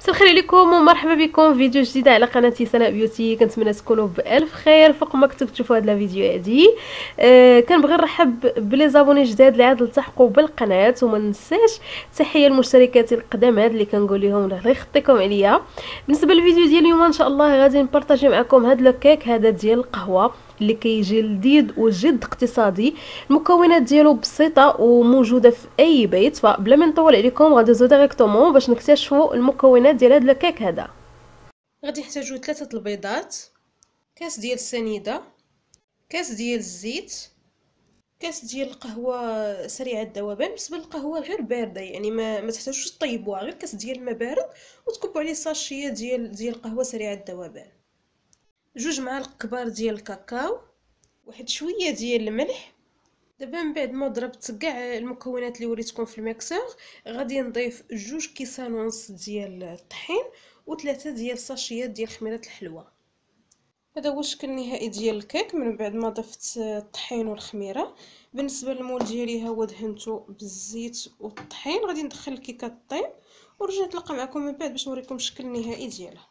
مساء الخير عليكم ومرحبا بكم. في فيديو جديد على قناتي سناء بيوتي. كنتمنى تكونوا بألف خير فوق ما كنتو تشوفوا هاد الفيديو هادي. آه كنبغي نرحب ب les abonnés جداد اللي عاد التحقوا بالقناة. وما ننساش تحيه لمشتركاتي القدامات اللي كنقول لهم الله يخطيكم عليا. بالنسبة للفيديو ديال اليوم إن شاء الله غادي نبارطاجي معكم هاد le cake هذا ديال القهوة. اللي كيجي لذيذ وجد اقتصادي. المكونات ديالو بسيطة وموجودة في أي بيت فبلا ما نطول عليكم غندوزو directement باش نكتشفوا المكونات ديال هذا الكيك هذا. غادي نحتاجو ثلاثة البيضات كاس ديال السنيده كاس ديال الزيت كاس ديال القهوة سريعة الذوبان بالنسبة للقهوة غير باردة يعني ما ما تحتاجوش طيبوها غير كاس ديال الماء بارد وتكبوا عليه ساشيه ديال ديال القهوة سريعة الذوبان جوج معالق كبار ديال الكاكاو واحد شوية ديال الملح. دابا من بعد ما ضربت كاع المكونات اللي وريتكم في الميكسور غادي نضيف جوج كيسان ونص ديال الطحين وثلاثة ديال الساشيات ديال خميرة الحلوى. هذا هو الشكل النهائي ديال الكيك. من بعد ما ضفت الطحين والخميرة بالنسبة للمول ديالي ها هو دهنته بالزيت والطحين. غادي ندخل الكيكة طيب ورجع نتلاقى معكم من بعد باش نوريكم الشكل النهائي ديالها.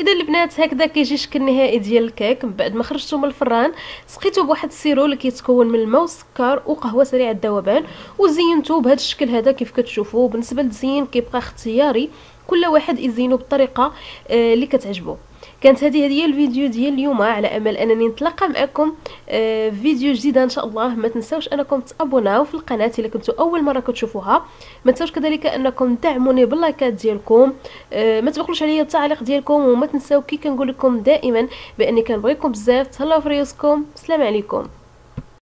إذا البنات هكذا كيجي الشكل النهائي ديال الكيك. من بعد ما خرجته من الفران سقيته بواحد ال sirop اللي كيتكون من الماء والسكر وقهوة سريعة الذوبان وزينته بهذا الشكل هذا كيف كتشوفوا بالنسبة للتزيين كيبقى اختياري كل واحد يزينو بالطريقة آه، اللي كتعجبو. كانت هذه هي الفيديو ديال اليوم على أمل أنني نتلاقى معكم آه، في فيديو جديد إن شاء الله. ما تنساوش أنكم تابوناو في القناة إلا كنتو أول مرة كتشوفوها. ما تنساوش كذلك أنكم تدعموني باللايكات ديالكم. آه، ما تبخلوش عليا التعليق ديالكم وما تنساو كي كنقول لكم دائما بأني كنبغيكم بزاف. تهلاو في ريوسكم. السلام عليكم.